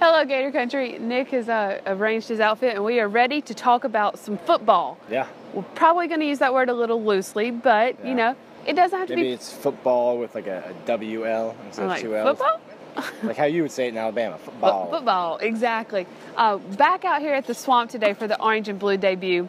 Hello, Gator Country. Nick has uh, arranged his outfit, and we are ready to talk about some football. Yeah. We're probably going to use that word a little loosely, but Yeah. you know, it doesn't have to be. Maybe it's football with like a, a WL instead I'm of like two L's. football. Like how you would say it in Alabama. Fo- Football. football, exactly. Uh, back out here at the swamp today for the orange and blue debut.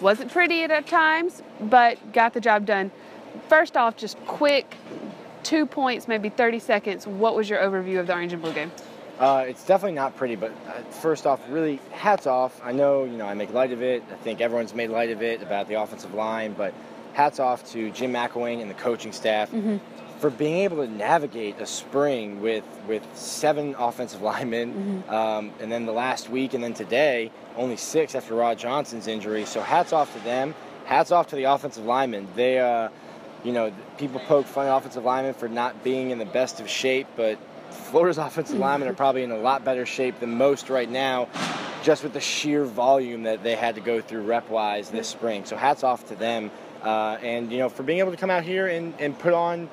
Wasn't pretty at times, but got the job done. First off, just quick, two points, maybe 30 seconds. What was your overview of the orange and blue game? Uh, it's definitely not pretty, but uh, first off, really hats off. I know, you know, I make light of it. I think everyone's made light of it about the offensive line, but hats off to Jim McElwain and the coaching staff for being able to navigate a spring with with seven offensive linemen, um, and then the last week, and then today only six after Rod Johnson's injury. So hats off to them. Hats off to the offensive linemen. They, uh, you know, people poke fun at offensive linemen for not being in the best of shape, but Florida's offensive linemen are probably in a lot better shape than most right now, just with the sheer volume that they had to go through rep wise this spring. So hats off to them, uh, and you know, for being able to come out here and, and put on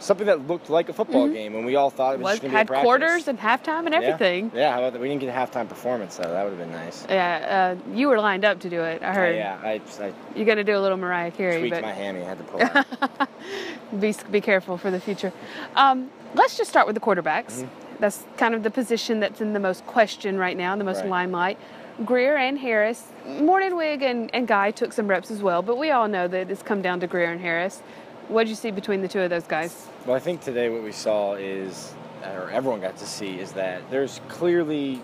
something that looked like a football game when we all thought it was, Was just going to be a had quarters and halftime and everything. Yeah, how about that? We didn't get a halftime performance though. That would have been nice. Yeah, uh, you were lined up to do it. I Uh, heard. yeah, I, I You're gonna do a little Mariah Carey, tweaked but my hammy. I had to pull be be careful for the future. Um, let's just start with the quarterbacks. Mm-hmm. That's kind of the position that's in the most question right now, the most Right. limelight. Grier and Harris, Mornhinweg and, and Guy took some reps as well, but we all know that it's come down to Grier and Harris. What did you see between the two of those guys? Well, I think today what we saw is, or everyone got to see, is that there's clearly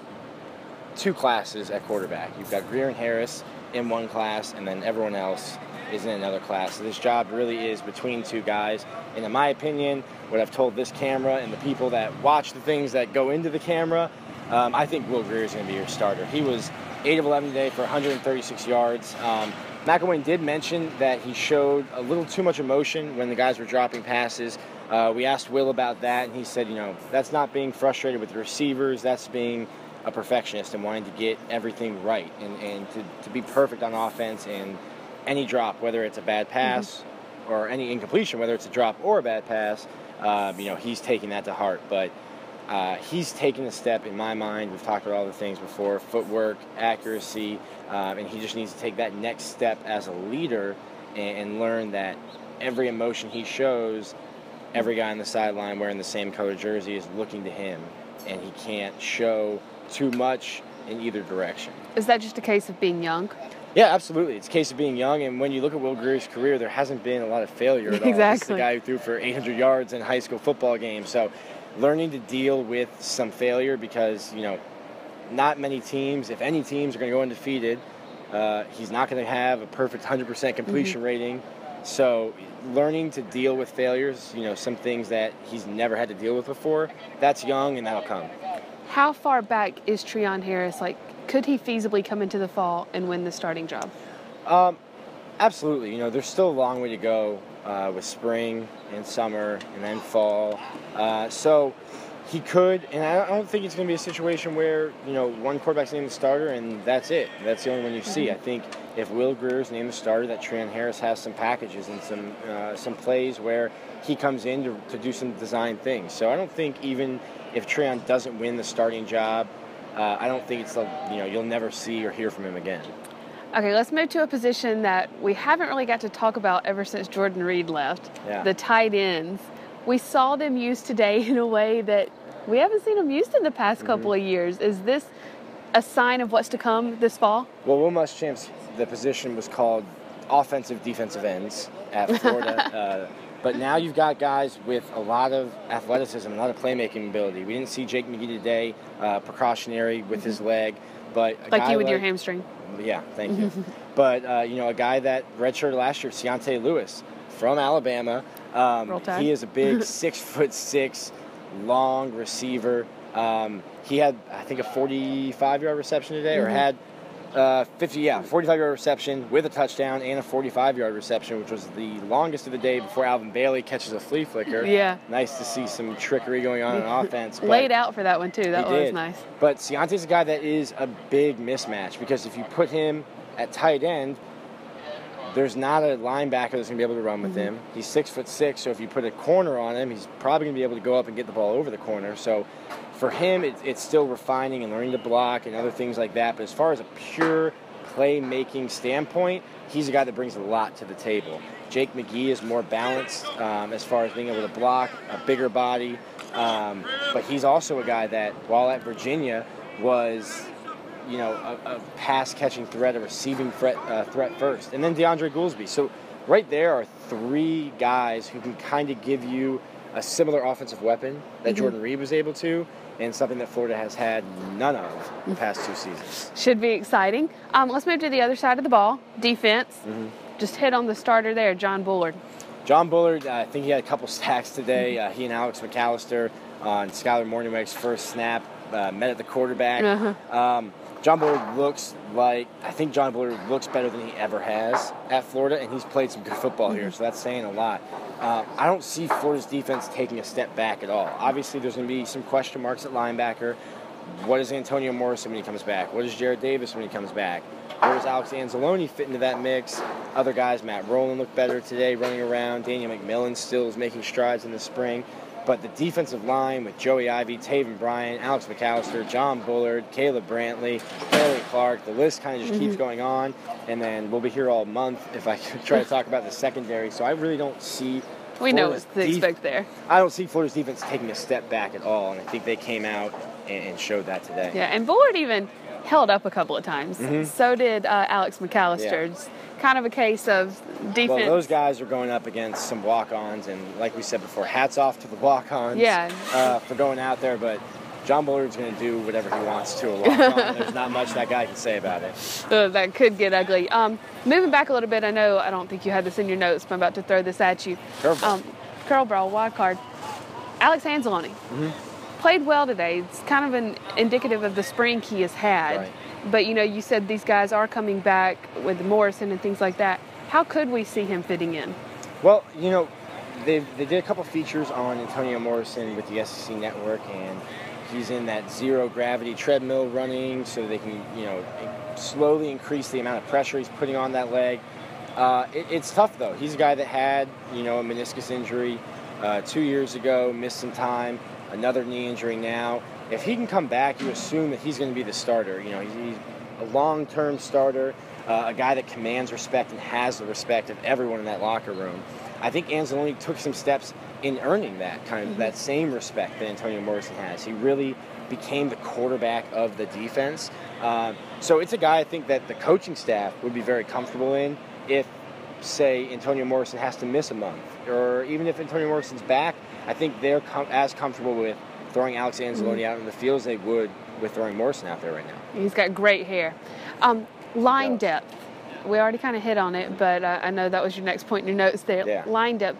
two classes at quarterback. You've got Grier and Harris in one class, and then everyone else is in another class. So this job really is between two guys. And in my opinion, what I've told this camera and the people that watch the things that go into the camera, um, I think Will Grier is going to be your starter. He was 8 of 11 today for 136 yards. Um, McElwain did mention that he showed a little too much emotion when the guys were dropping passes. Uh, we asked Will about that, and he said, you know, that's not being frustrated with the receivers, that's being a perfectionist and wanting to get everything right and, and to, to be perfect on offense and any drop, whether it's a bad pass or any incompletion, whether it's a drop or a bad pass, um, you know, he's taking that to heart. But uh, he's taken a step in my mind. We've talked about all the things before footwork, accuracy, um, and he just needs to take that next step as a leader and, and learn that every emotion he shows, every guy on the sideline wearing the same color jersey is looking to him, and he can't show too much in either direction. Is that just a case of being young? Yeah, absolutely. It's a case of being young, and when you look at Will Grier's career, there hasn't been a lot of failure at all. Exactly. the guy who threw for 800 yards in high school football games. So, learning to deal with some failure because you know, not many teams, if any teams, are going to go undefeated. Uh, he's not going to have a perfect 100% completion rating. So, learning to deal with failures, you know, some things that he's never had to deal with before, that's young and that'll come. How far back is Treon Harris? Like, could he feasibly come into the fall and win the starting job? Um, absolutely. You know, there's still a long way to go uh, with spring and summer and then fall. Uh, so he could, and I don't think it's going to be a situation where you know one quarterback's named the starter and that's it. That's the only one you see. I think if Will Grier's named the starter, that Treon Harris has some packages and some uh, some plays where he comes in to, to do some design things. So I don't think even if Treon doesn't win the starting job, uh, I don't think it's the you know you'll never see or hear from him again. Okay, let's move to a position that we haven't really got to talk about ever since Jordan Reed left Yeah. the tight ends. We saw them used today in a way that we haven't seen them used in the past couple of years. Is this a sign of what's to come this fall? Well, Will Muschamp's the position was called offensive defensive ends at Florida, uh, but now you've got guys with a lot of athleticism, a lot of playmaking ability. We didn't see Jake McGee today, uh, precautionary with his leg, but a Like you with your hamstring. yeah, thank you. but uh, you know, a guy that redshirted last year, C'yontai Lewis from Alabama. Um, he is a big six foot six, long receiver. Um, he had, I think, a 45 yard reception today, or had uh, 50, yeah, 45 yard reception with a touchdown and a 45 yard reception, which was the longest of the day before Alvin Bailey catches a flea flicker. Yeah. Nice to see some trickery going on on offense. Laid out for that one too. That was did. nice. But C'yontai's a guy that is a big mismatch because if you put him at tight end, there's not a linebacker that's gonna be able to run with Mm-hmm. him. He's six foot six, so if you put a corner on him, he's probably gonna be able to go up and get the ball over the corner. So for him, it, it's still refining and learning to block and other things like that. But as far as a pure playmaking standpoint, he's a guy that brings a lot to the table. Jake McGee is more balanced um, as far as being able to block, a bigger body, um, but he's also a guy that, while at Virginia, was you know a, a pass catching threat, a receiving threat, uh, threat first, and then DeAndre Goolsby. So right there are three guys who can kind of give you a similar offensive weapon that Mm-hmm. Jordan Reed was able to, and something that Florida has had none of the past two seasons. Should be exciting. Um, let's move to the other side of the ball, defense. Mm-hmm. Just hit on the starter there, Jon Bullard. Jon Bullard, uh, I think he had a couple sacks today. Uh, he and Alex McCalister on Skyler Mornhinweg's first snap uh, met at the quarterback. Uh-huh. Um, Jon Bullard looks like I think Jon Bullard looks better than he ever has at Florida, and he's played some good football here, so that's saying a lot. Uh, I don't see Florida's defense taking a step back at all. Obviously, there's going to be some question marks at linebacker. What is Antonio Morrison when he comes back? What is Jarrad Davis when he comes back? Where does Alex Anzalone fit into that mix? Other guys, Matt Rowland looked better today running around. Daniel McMillian still is making strides in the spring. But the defensive line with Joey Ivie, Taven Bryan, Alex McCalister, Jon Bullard, Caleb Brantley, Haley Clark, the list kind of just keeps going on. And then we'll be here all month if I try to talk about the secondary. So I really don't see. We know Florida's what to def- expect there. I don't see Florida's defense taking a step back at all, and I think they came out and, and showed that today. Yeah, and Bullard even held up a couple of times. So did uh, Alex McCalister. Mm-hmm. Yeah. Kind of a case of defense. Well, those guys are going up against some walk-ons, and like we said before, hats off to the walk-ons. Yeah. Uh, for going out there, but Jon Bullard's going to do whatever he wants to a walk-on. There's not much that guy can say about it. Uh, that could get ugly. Um, moving back a little bit, I know I don't think you had this in your notes, but I'm about to throw this at you. Curveball. Um, curveball, wild card. Alex Anzalone Mm-hmm. played well today. It's kind of an indicative of the spring he has had. Right. But you know, you said these guys are coming back with Morrison and things like that. How could we see him fitting in? Well, you know, they they did a couple features on Antonio Morrison with the SEC network, and he's in that zero gravity treadmill running, so they can you know slowly increase the amount of pressure he's putting on that leg. Uh, it, it's tough though. He's a guy that had you know a meniscus injury uh, two years ago, missed some time, another knee injury now. If he can come back, you assume that he's going to be the starter. You know, he's, a long-term starter, uh, a guy that commands respect and has the respect of everyone in that locker room. I think Anzalone took some steps in earning that kind of that same respect that Antonio Morrison has. He really became the quarterback of the defense. Um, so it's a guy I think that the coaching staff would be very comfortable in if, say, Antonio Morrison has to miss a month, or even if Antonio Morrison's back. I think they're com- as comfortable with throwing Alex Anzalone out in the field as they would with throwing Morrison out there right now. He's got great hair. Um, line depth. We already kind of hit on it, but uh, I know that was your next point in your notes there. Yeah. Line depth.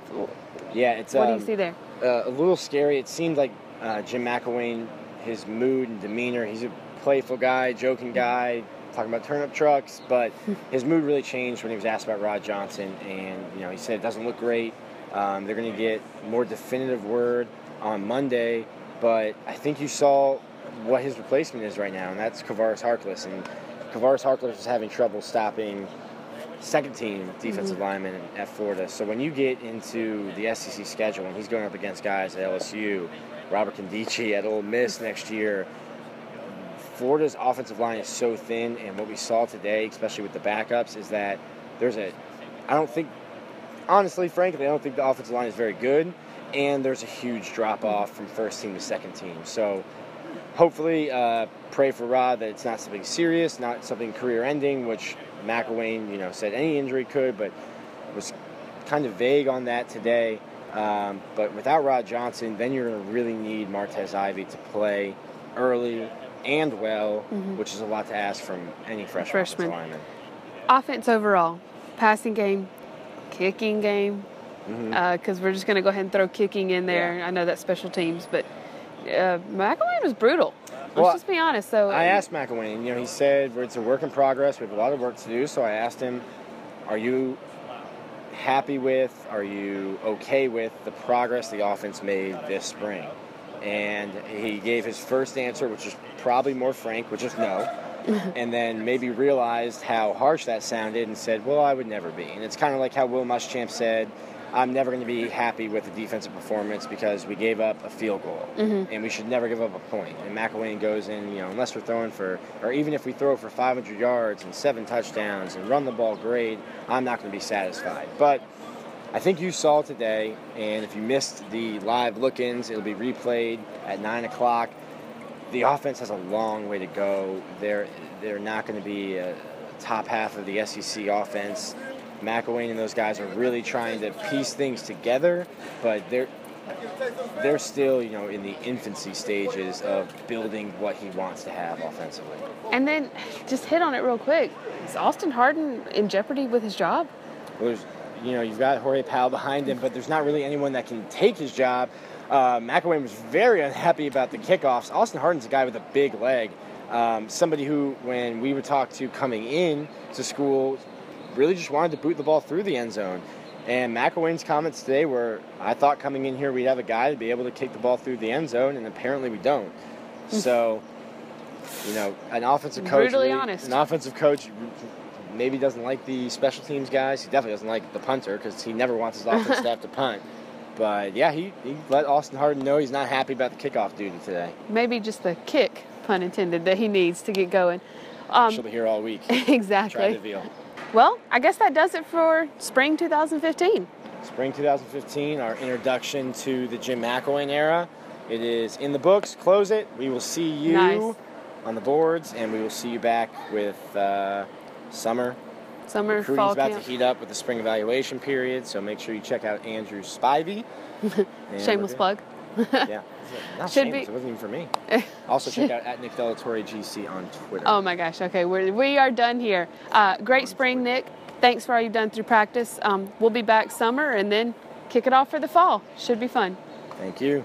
Yeah, it's What do um, you see there? uh, a little scary. It seemed like uh, Jim McElwain, his mood and demeanor, he's a playful guy, joking guy, talking about turnip trucks, but his mood really changed when he was asked about Rod Johnson, and you know he said it doesn't look great. Um, they're going to get more definitive word on Monday, but I think you saw what his replacement is right now, and that's Kavaris Harkless, and Kavaris Harkless is having trouble stopping second team defensive lineman at Florida. So when you get into the SEC schedule and he's going up against guys at LSU, Robert Nkemdiche at Ole Miss next year, Florida's offensive line is so thin, and what we saw today, especially with the backups, is that there's a. I don't think, honestly, frankly, I don't think the offensive line is very good, and there's a huge drop off from first team to second team. So hopefully, uh, pray for Rod that it's not something serious, not something career ending, which McElwain, you know, said any injury could, but was kind of vague on that today. Um, but without Rod Johnson, then you're going to really need Martez Ivey to play early and well, which is a lot to ask from any freshman, Freshman. lineman. Offense overall, passing game, kicking game, because we're just going to go ahead and throw kicking in there. Mm-hmm. Yeah. I know that's special teams, but uh, McElwain was brutal. Let's Well, just be honest. So I asked McElwain, you know, he said it's a work in progress. We have a lot of work to do. So I asked him, are you happy with, are you okay with the progress the offense made this spring? And he gave his first answer, which is probably more frank, which is no. and then maybe realized how harsh that sounded and said, well, I would never be. And it's kind of like how Will Muschamp said I'm never going to be happy with the defensive performance because we gave up a field goal, Mm-hmm. and we should never give up a point. And McElwain goes in, you know, unless we're throwing for, or even if we throw for 500 yards and seven touchdowns and run the ball great, I'm not going to be satisfied. But I think you saw today, and if you missed the live look-ins, it'll be replayed at nine o'clock. The offense has a long way to go. They're they're not going to be a top half of the SEC offense. McElwain and those guys are really trying to piece things together, but they're they're still, you know, in the infancy stages of building what he wants to have offensively. And then just hit on it real quick. Is Austin Hardin in jeopardy with his job? Well, there's, you know, you've got Jorge Powell behind him, but there's not really anyone that can take his job. Uh, McElwain was very unhappy about the kickoffs. Austin Hardin's a guy with a big leg. Um, somebody who, when we would talk to coming in to school, really just wanted to boot the ball through the end zone. And McElwain's comments today were, I thought coming in here we'd have a guy to be able to kick the ball through the end zone, and apparently we don't. So, you know, an offensive coach, Brutally really- honest. an offensive coach maybe doesn't like the special teams guys. He definitely doesn't like the punter because he never wants his offense staff to punt. But yeah, he, he let Austin Hardin know he's not happy about the kickoff duty today. Maybe just the kick, pun intended, that he needs to get going. Um, She'll be here all week. Try exactly. the veal. Well, I guess that does it for spring 2015. Spring 2015, our introduction to the Jim McElwain era. It is in the books. Close it. We will see you Nice. on the boards, and we will see you back with uh, summer. Summer, Recruiting's fall about camp. to heat up with the spring evaluation period, so make sure you check out Andrew Spivey. And Shameless plug. Yeah. Not Should shameless. be- It wasn't even for me. Also, check out at Nick Delatorre GC on Twitter. Oh my gosh. Okay, we're, we are done here. Uh, great spring, Nick. Thanks for all you've done through practice. Um, we'll be back summer and then kick it off for the fall. Should be fun. Thank you.